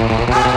¡Ah!